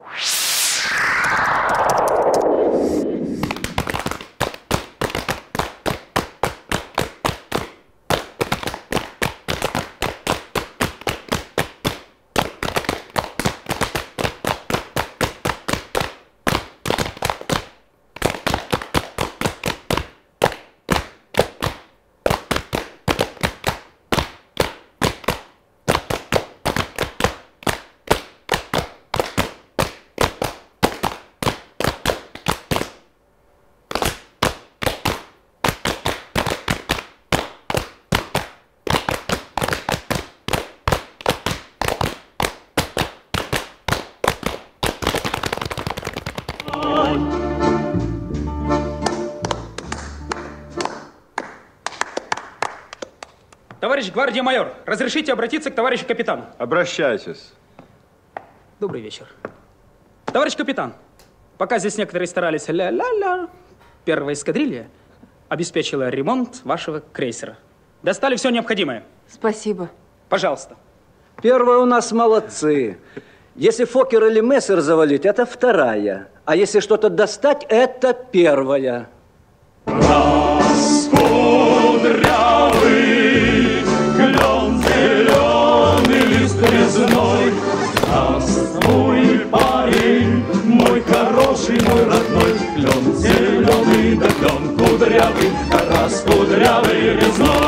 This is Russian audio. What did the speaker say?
you Товарищ гвардия майор, разрешите обратиться к товарищу капитану? Обращайтесь. Добрый вечер. Товарищ капитан, пока здесь некоторые старались ля-ля-ля, первая эскадрилья обеспечила ремонт вашего крейсера. Достали все необходимое. Спасибо. Пожалуйста. Первые у нас молодцы. Если Фокер или Мессер завалить, это вторая. А если что-то достать, это первая. Раскудрявый, клен зеленый, лист резной, Здравствуй, парень, мой хороший, мой родной, Клен зеленый, да клен кудрявый, раз кудрявый а резной.